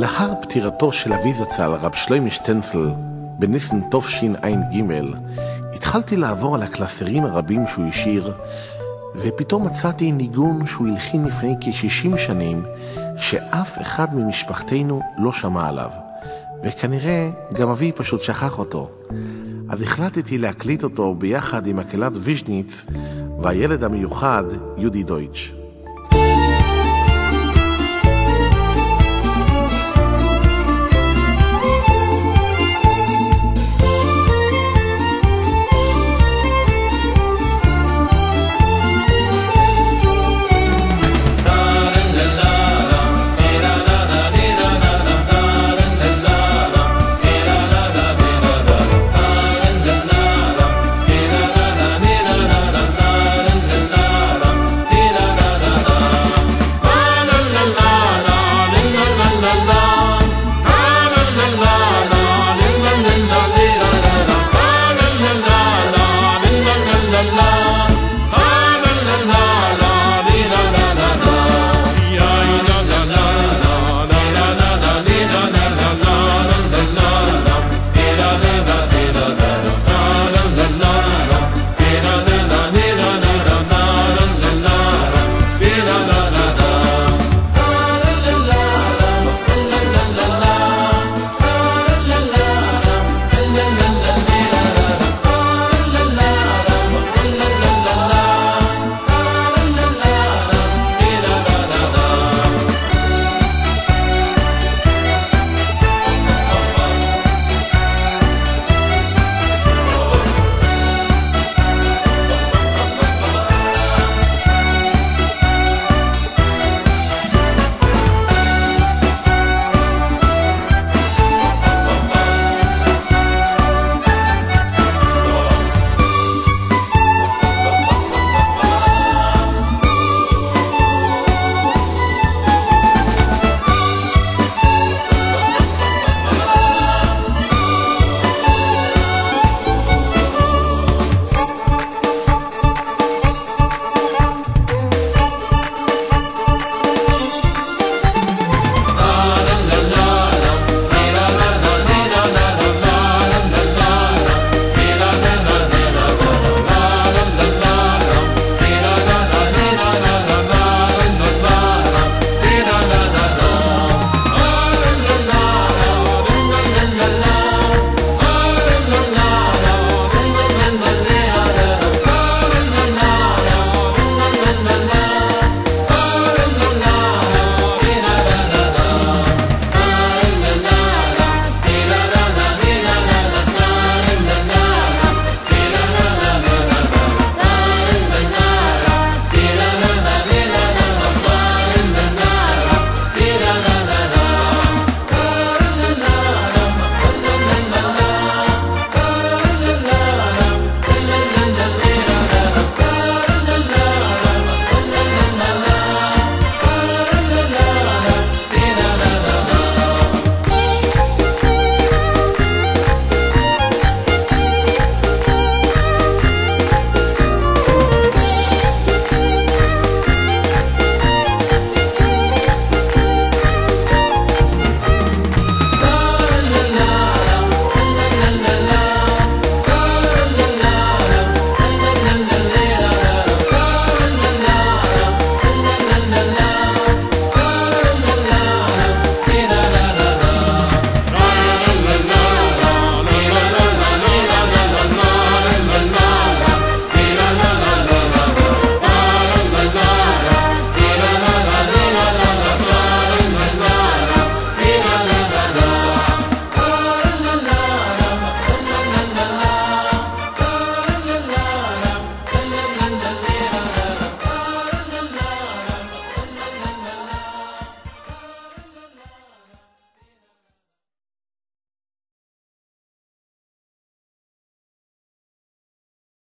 לאחר פטירתו של אבי זצ"ל, רב שלוימי שטנצל, בניסן תשע"ג, התחלתי לעבור על הקלסרים הרבים שהוא השאיר, ופתאום מצאתי ניגון שהוא הלחין לפני כ-60 שנים, שאף אחד ממשפחתנו לא שמע עליו, וכנראה גם אבי פשוט שכח אותו. אז החלטתי להקליט אותו ביחד עם מקהלת ויז'ניץ והילד המיוחד יהודי דויטש.